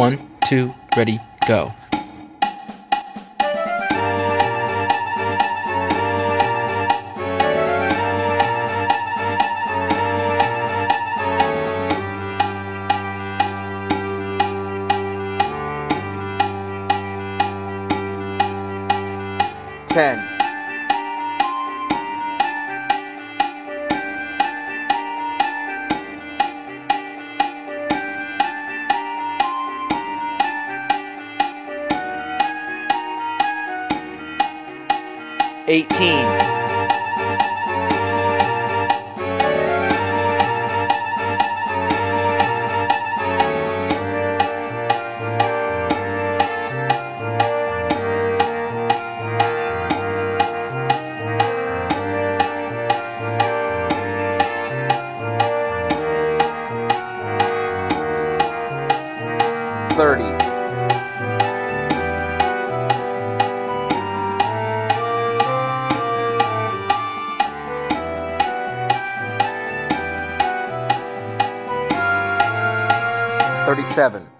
One, two, ready, go. Ten. Eighteen. Thirty. Thirty-seven.